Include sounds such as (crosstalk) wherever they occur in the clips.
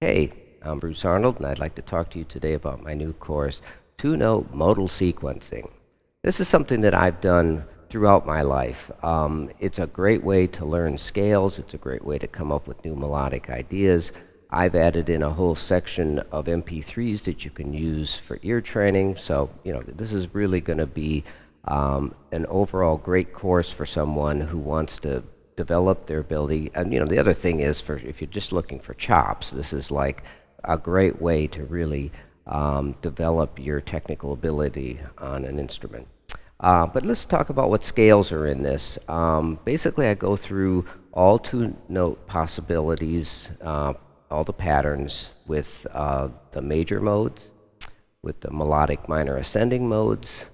Hey, I'm Bruce Arnold, and I'd like to talk to you today about my new course, Two Note Modal Sequencing. This is something that I've done throughout my life. Um, it's a great way to learn scales, it's a great way to come up with new melodic ideas. I've added in a whole section of MP3s that you can use for ear training, so you know this is really going to be um, an overall great course for someone who wants to develop their ability. And you know, the other thing is, for if you're just looking for chops, this is like a great way to really um, develop your technical ability on an instrument. Uh, but let's talk about what scales are in this. Um, basically, I go through all two-note possibilities, uh, all the patterns with uh, the major modes, with the melodic minor ascending modes,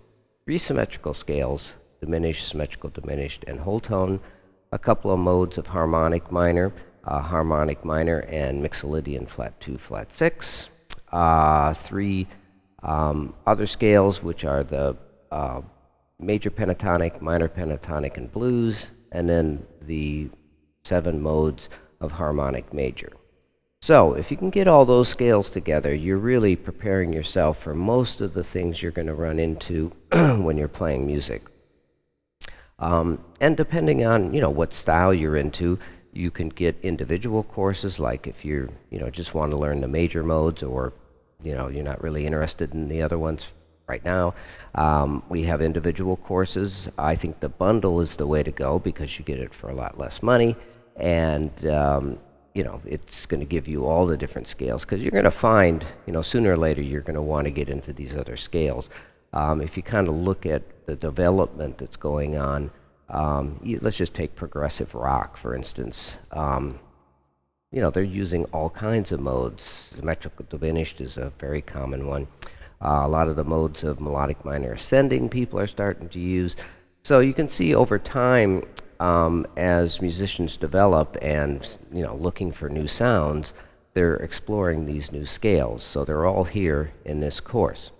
three symmetrical scales, diminished, symmetrical, diminished, and whole tone, a couple of modes of harmonic minor, uh, harmonic minor and Mixolydian flat 2, flat 6. Uh, three um, other scales, which are the uh, major pentatonic, minor pentatonic, and blues, and then the seven modes of harmonic major. So if you can get all those scales together, you're really preparing yourself for most of the things you're going to run into (clears throat) when you're playing music. Um, and depending on you know what style you're into, you can get individual courses. Like if you you know just want to learn the major modes, or you know you're not really interested in the other ones right now. Um, we have individual courses. I think the bundle is the way to go because you get it for a lot less money, and um, you know it's going to give you all the different scales because you're going to find you know sooner or later you're going to want to get into these other scales. Um, if you kind of look at the development that's going on, um, you, let's just take progressive rock, for instance. Um, you know, they're using all kinds of modes. Symmetrical diminished is a very common one. Uh, a lot of the modes of melodic minor ascending people are starting to use. So you can see over time, um, as musicians develop and you know looking for new sounds, they're exploring these new scales. So they're all here in this course.